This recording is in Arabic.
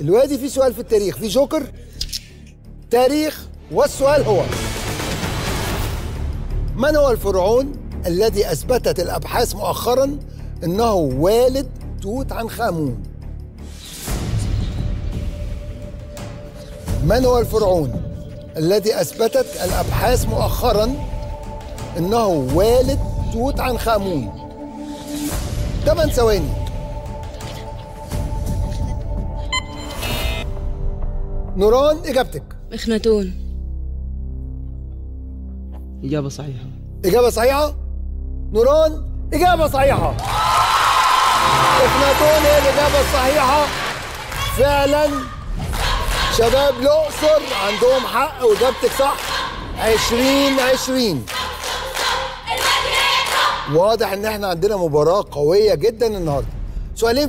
الوادي فيه سؤال في التاريخ. في جوكر تاريخ والسؤال هو من هو الفرعون الذي أثبتت الأبحاث مؤخرا إنه والد توت عنخ امون من هو الفرعون الذي أثبتت الأبحاث مؤخرا إنه والد توت عنخ امون 8 ثواني. نوران إجابتك. إخناتون. إجابة صحيحة. إجابة صحيحة؟ نوران إجابة صحيحة. إخناتون هي الإجابة الصحيحة. فعلا. شباب الأقصر عندهم حق وإجابتك صح. 20 20 واضح إن إحنا عندنا مباراة قوية جدا النهاردة. سؤالين